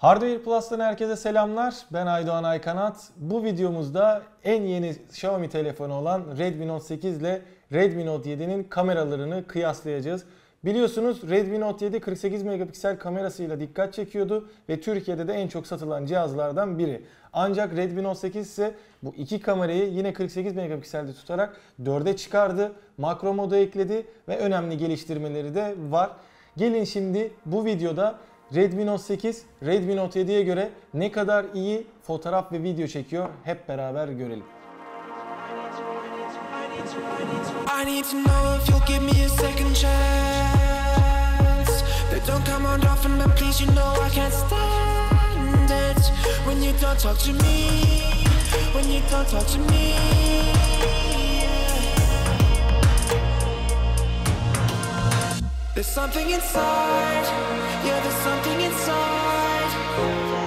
Hardware Plus'tan herkese selamlar. Ben Aydoğan Aykanat. Bu videomuzda en yeni Xiaomi telefonu olan Redmi Note 8 ile Redmi Note 7'nin kameralarını kıyaslayacağız. Biliyorsunuz Redmi Note 7 48 megapiksel kamerasıyla dikkat çekiyordu ve Türkiye'de de en çok satılan cihazlardan biri. Ancak Redmi Note 8 ise bu iki kamerayı yine 48 megapikselde tutarak 4'e çıkardı. Makro modu ekledi ve önemli geliştirmeleri de var. Gelin şimdi bu videoda Redmi Note 8, Redmi Note 7'ye göre ne kadar iyi fotoğraf ve video çekiyor hep beraber görelim. There's something inside, yeah, there's something inside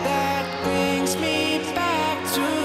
that brings me back to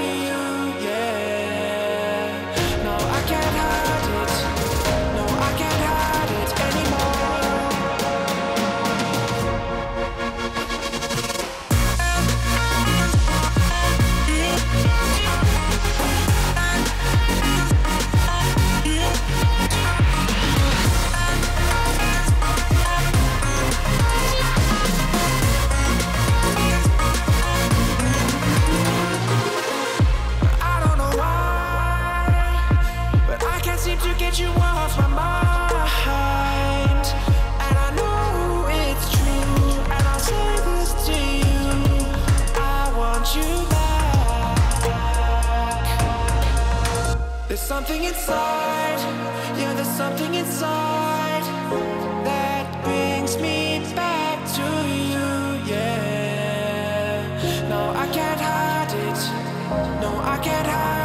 something inside, yeah, there's something inside that brings me back to you, yeah. No, I can't hide it. No, I can't hide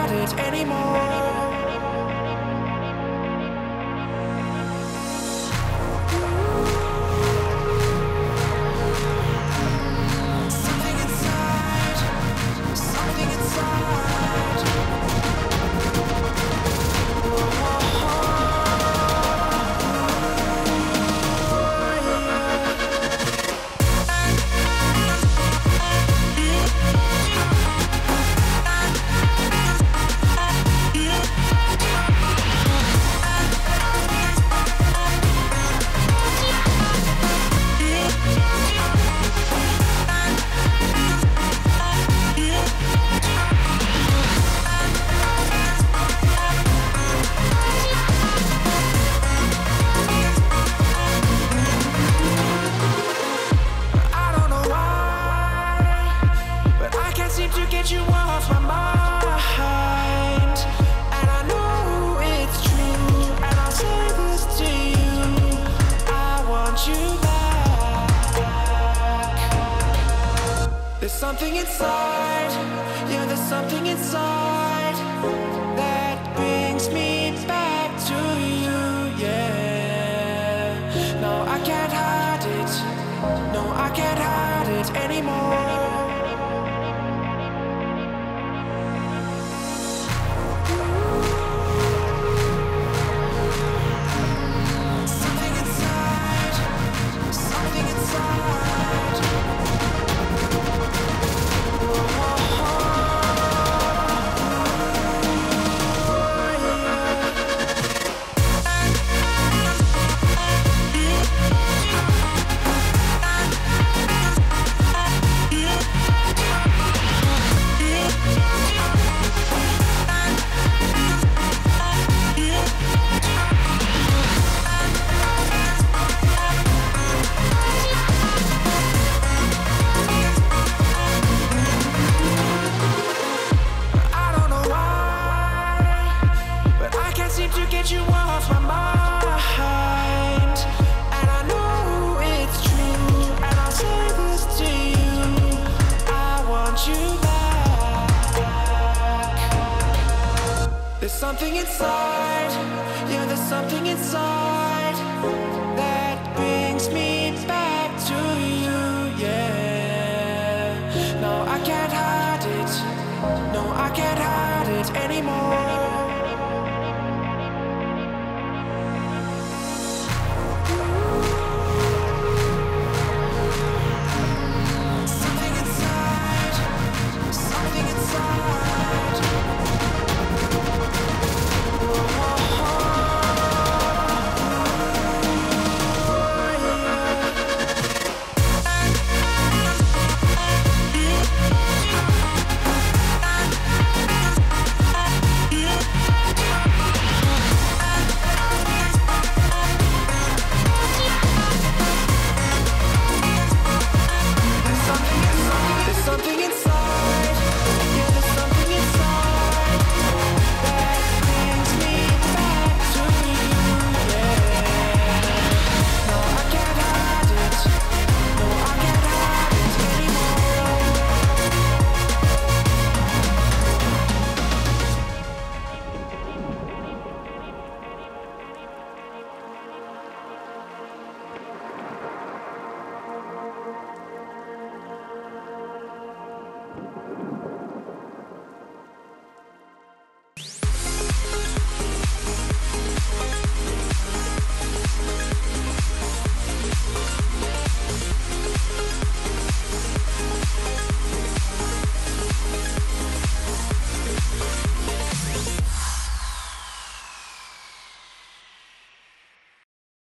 There's something inside, yeah, there's something inside something inside, yeah, there's something inside that brings me